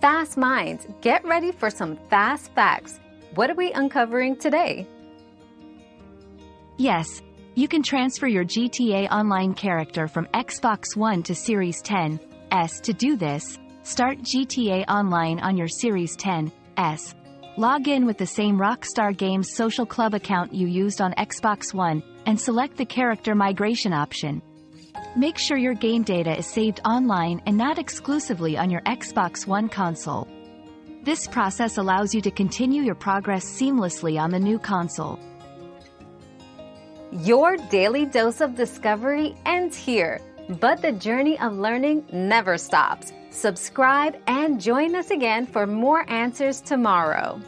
Fast minds, get ready for some fast facts. What are we uncovering today? Yes, you can transfer your GTA Online character from Xbox One to Series 10 S. To do this, start GTA Online on your Series 10 S. Log in with the same Rockstar Games social club account you used on Xbox One, and select the character migration option. Make sure your game data is saved online and not exclusively on your Xbox One console. This process allows you to continue your progress seamlessly on the new console. Your daily dose of discovery ends here, but the journey of learning never stops. Subscribe and join us again for more answers tomorrow.